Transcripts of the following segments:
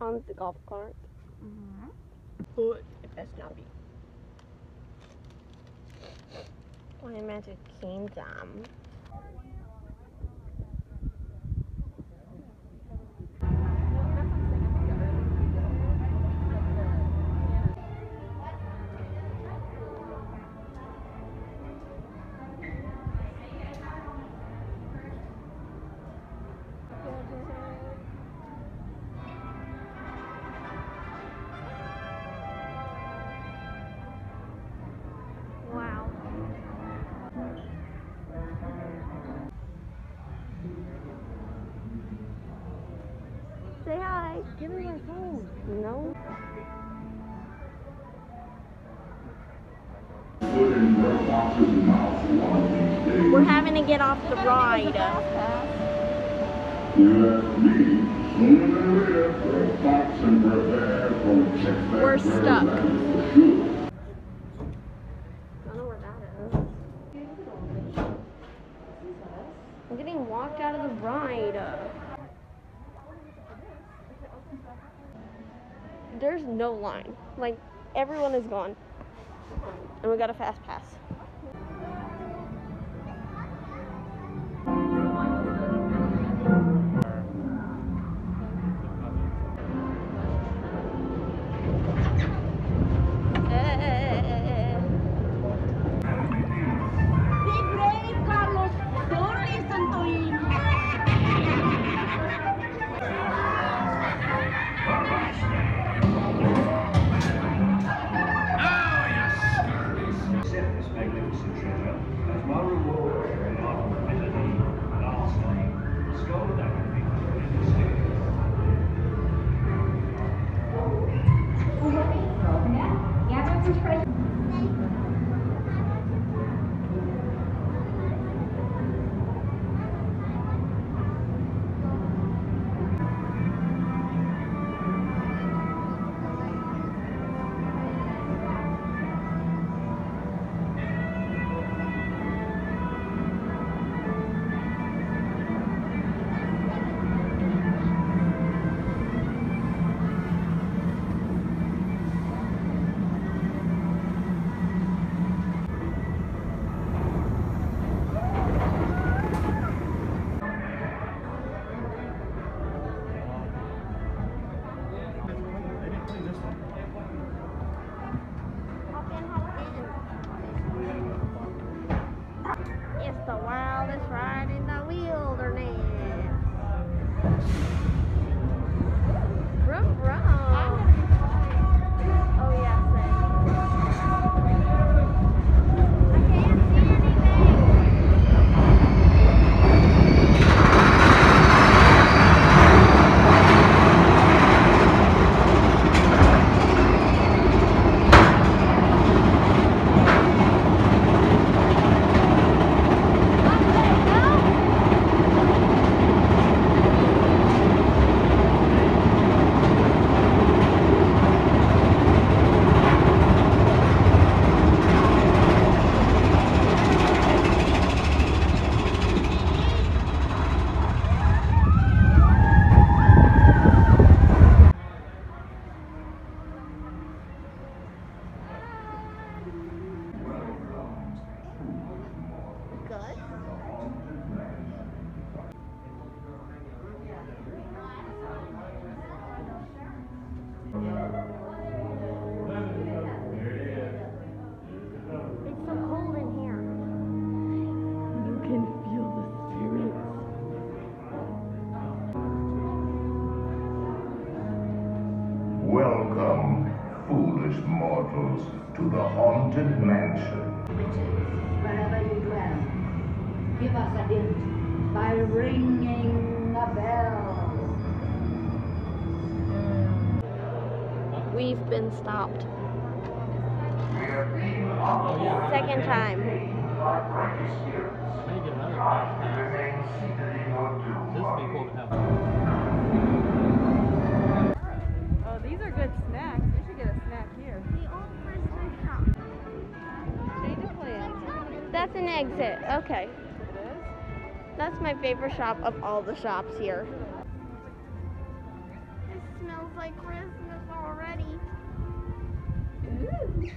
on the golf cart. Mm-hmm. But it best not be. Why Magic Kingdom? Say. Give me my phone. No. We're having to get off the ride. We're stuck. I don't know where that is. I'm getting walked out of the ride. There's no line. Like, everyone is gone. And we got a fast pass. Mortals, to the Haunted Mansion. wherever you dwell. Give us a hint by ringing a bell. We've been stopped. Second time. Oh, That's an exit. Okay. That's my favorite shop of all the shops here. It smells like Christmas already. Ooh.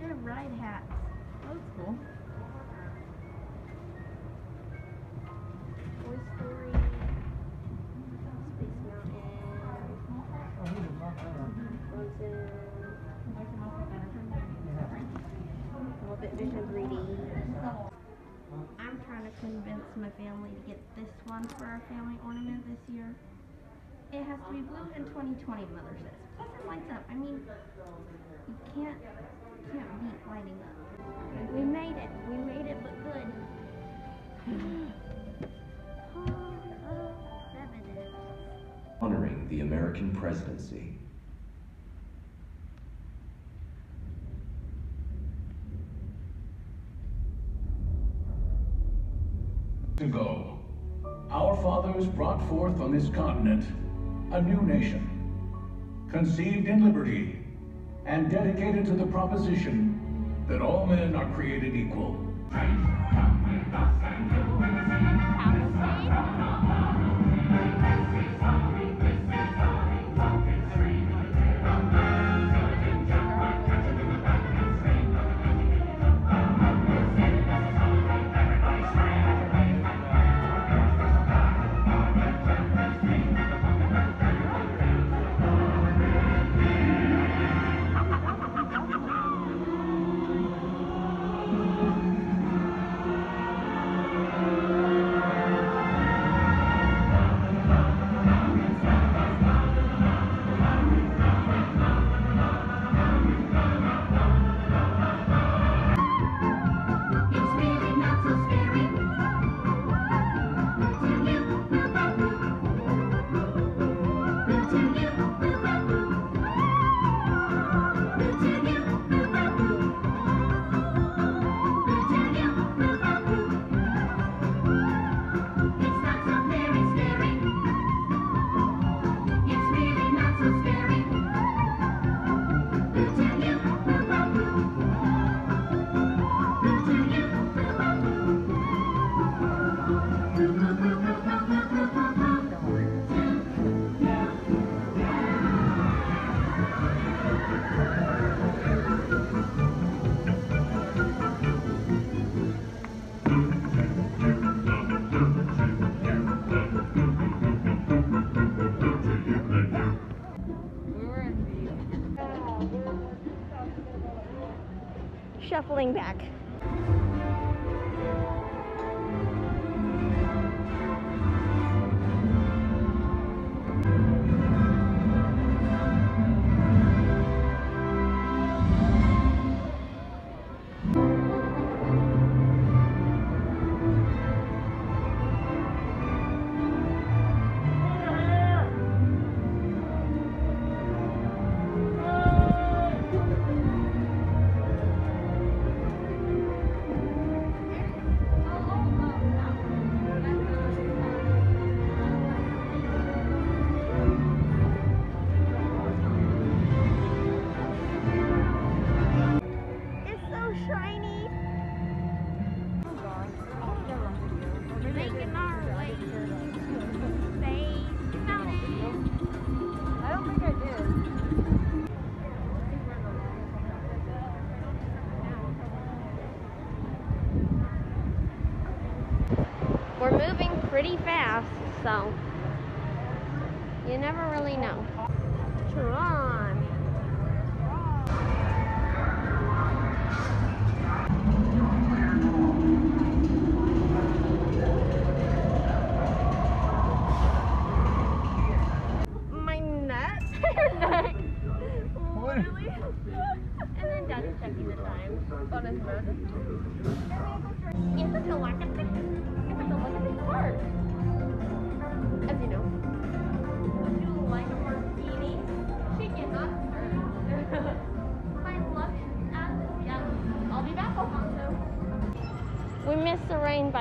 They're ride hats. That's cool. Vision 3D. I'm trying to convince my family to get this one for our family ornament this year. It has to be blue in 2020, Mother says. Plus it lights up. I mean, you can't can't beat lighting up. We made it. We made it but good. Uh, honoring the American presidency. Ago, our fathers brought forth on this continent a new nation, conceived in liberty and dedicated to the proposition that all men are created equal. Shuffling back. Making our way to Mountain. I don't think I did. We're moving pretty fast, so you never really know.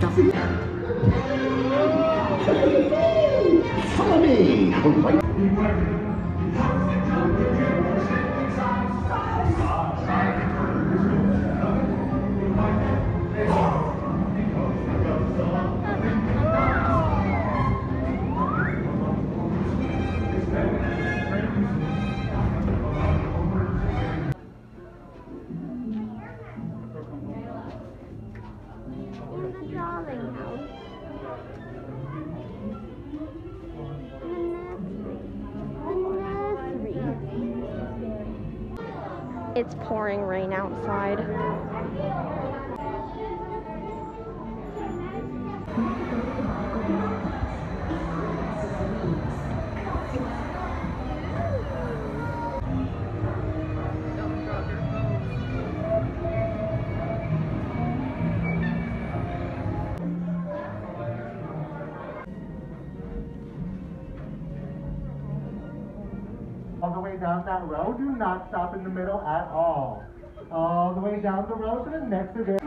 Follow me. It's pouring rain outside. down that row. Do not stop in the middle at all. All the way down the row to the next event.